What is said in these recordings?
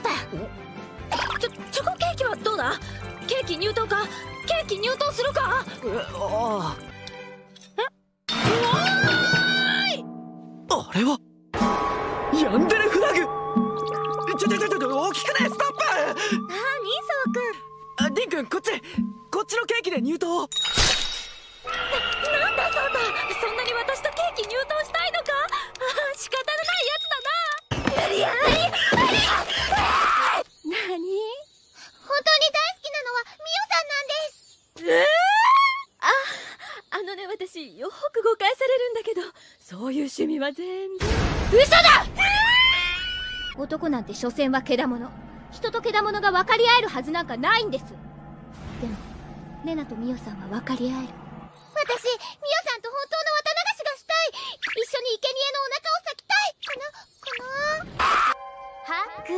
ってちょチョコケーキはどうだ？ケーキ入刀か？ケーキ入刀するか？えあああれは？ヤンデレフラグ！ちょちょちょちょ大きくね？ストップ！何？そうくん。あディン君こっち。こっちのケーキで入刀なんだそうだ。そんなに私とケーキ入刀したいのか？あ仕方そういう趣味は全然。嘘だ！男なんて所詮はけだもの。人とけだものが分かり合えるはずなんかないんです。でもレナとミオさんは分かり合える。私ミオさんと本当の綿流しがしたい。一緒に生贄のお腹を裂きたい。かな？かな？ハク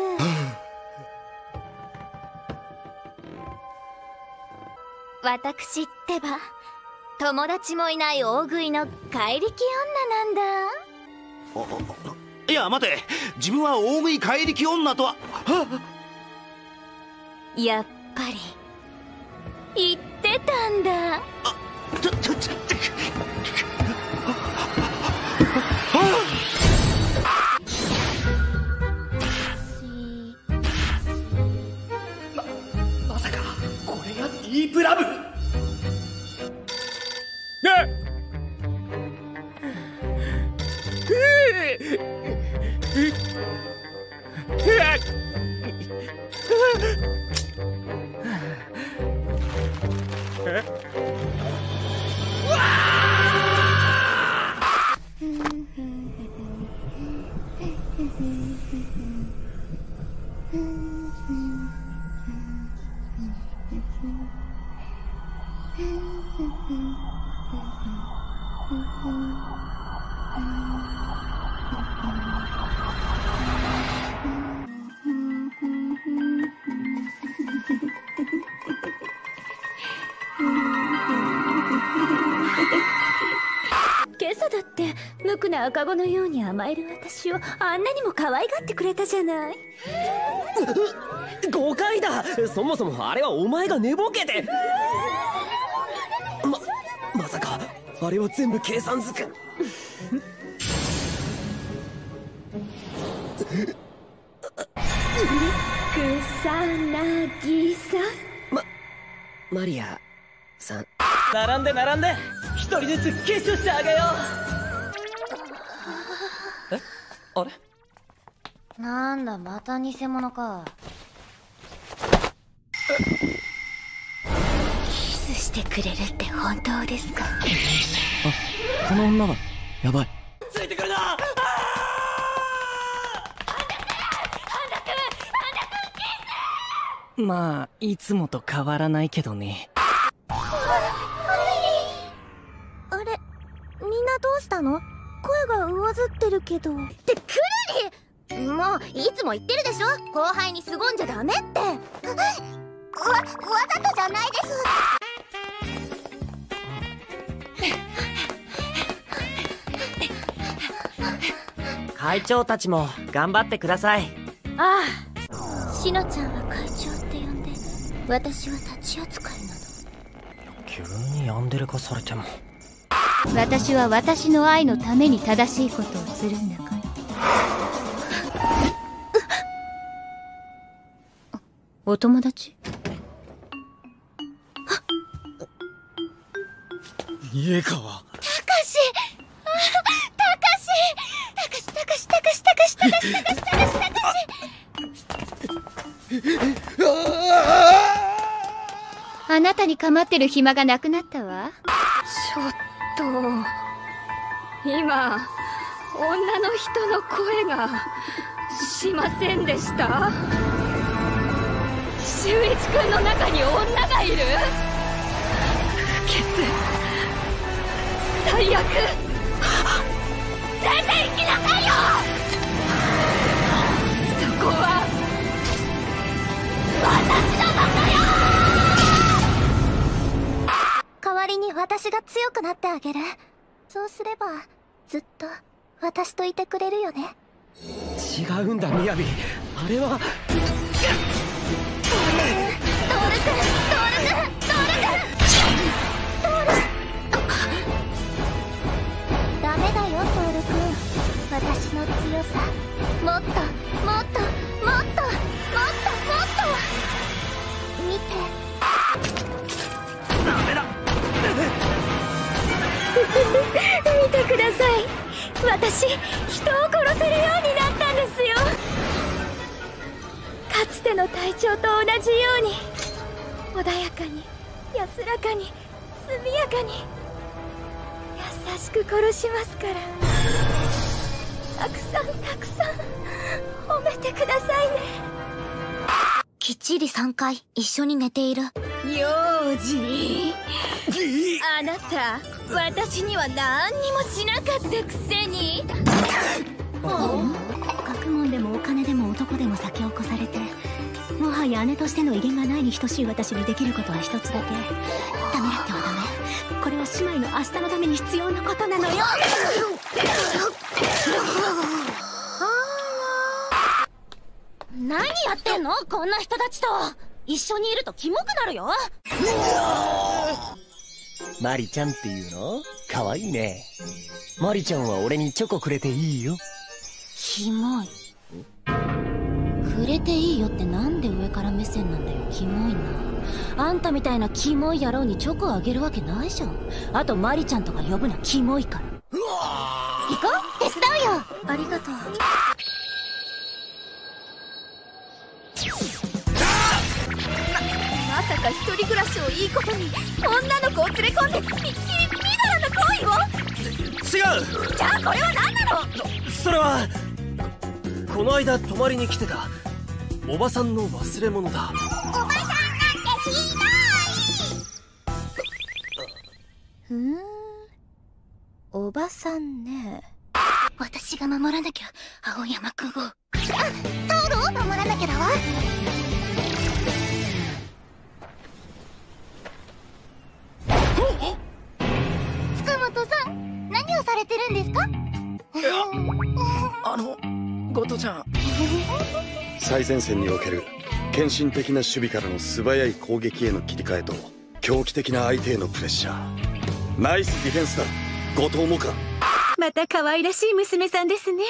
私ってば友達もいない大食いの怪力女なんだ。いや待て。自分は大食い怪力女とは。やっぱり言ってたんだ。ちょ Mm-hmm. って無垢な赤子のように甘える私をあんなにも可愛がってくれたじゃない。誤解だ。そもそもあれはお前が寝ぼけて。ままさかあれは全部計算づく草薙さん。まマリアさん。並んで並んで。一人ずつキスしてあげよう。えあれ？なんだまた偽物か。キスしてくれるって本当ですか？この女はやばい。ついてくるな！まあいつもと変わらないけどね。あれ？みんなどうしたの？声が上ずってるけど。ってくるりもういつも言ってるでしょ？後輩に凄んじゃダメって。わわざとじゃないです。会長たちも頑張ってください。ああ。しのちゃんは会長って呼んで私は立ち扱いなの。急にヤンデレ化されても。私は私の愛のために正しいことをするんだからお友達？あ家川。たかし。たかしたかしたかしたかしたかしたかしたかしあなたに構ってる暇がなくなったわちょっと今女の人の声がしませんでした修一君の中に女がいる？不潔最悪。出て行きなさいよ！そこは私の場所よ！代わりに私が強くなってあげる。そうすればずっと私といてくれるよね。違うんだみやびあれは私の強さもっともっともっともっともっと見てください私人を殺せるようになった。かつての隊長と同じように穏やかに安らかに速やかに優しく殺しますからたくさんたくさん褒めてくださいね。きっちり3回一緒に寝ている。幼児？あなた私には何にもしなかったくせに。学問でもお金でも男でも先を越されてもはや姉としての威厳がないに等しい私にできることは一つだけ。ダメだってはダメ。これは姉妹の明日のために必要なことなのよ。何やってんの？こんな人たちと。一緒にいるとキモくなるよ。マリちゃんっていうの？かわいいね。マリちゃんは俺にチョコくれていいよ。キモいくれていいよってなんで上から目線なんだよ。キモいな。あんたみたいなキモい野郎にチョコあげるわけないじゃん。あとマリちゃんとか呼ぶなキモいから。行こう手伝うよ。ありがとう。まさか一人暮らしをいいことに女の子を連れ込んでみみみだらの行為を？違う。じゃあこれは何なの？それはこの間泊まりに来てたおばさんの忘れ物だ。ふーん。おばさんね。私が守らなきゃ青山くんをあタ最前線における献身的な守備からの素早い攻撃への切り替えと狂気的な相手へのプレッシャー。ナイスディフェンスだ。後藤もか。また可愛らしい娘さんですね。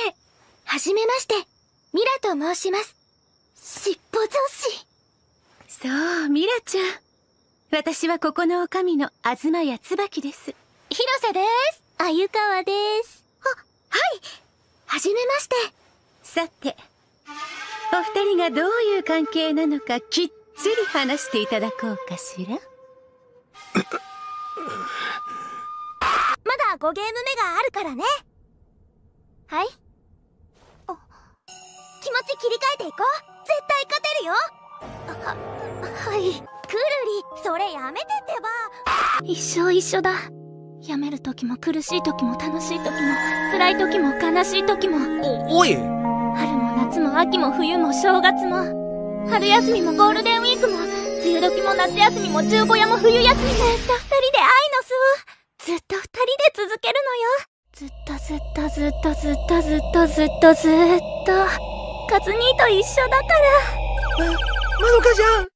はじめまして。ミラと申します。尻尾女子そうミラちゃん。私はここの女将の東谷椿です。広瀬です。あゆかわです。あはい。はじめまして。さてお二人がどういう関係なのかきっちり話していただこうかしら？まだ5ゲーム目があるからね。はい。あ気持ち切り替えていこう。絶対勝てるよ。は はい。くるりそれやめてってば。一生一緒だ。やめる時も苦しい時も楽しい時も辛い時も悲しい時も。おおい夏も秋も冬も正月も。春休みもゴールデンウィークも。梅雨時も夏休みも中古屋も冬休みも。ずっと二人で愛の巣をずっと二人で続けるのよ。ずっとずっとずっとずっとずっとずっとずっと。カツ兄と一緒だから。まどかちゃん。